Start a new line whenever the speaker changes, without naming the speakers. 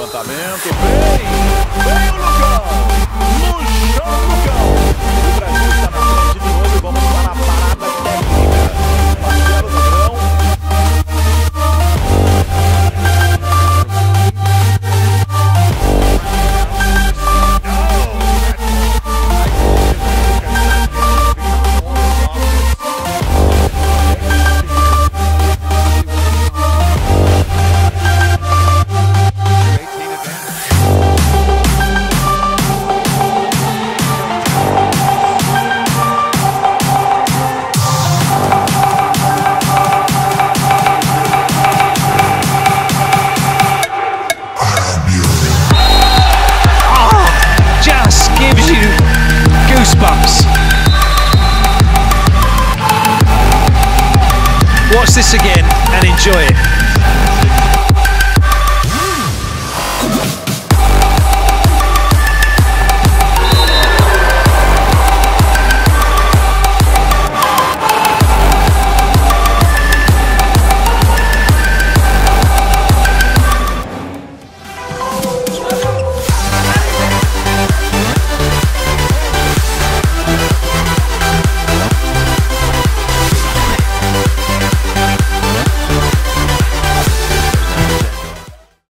Lançamento, bem, bem o Lucão, no chão
Watch this again and enjoy it.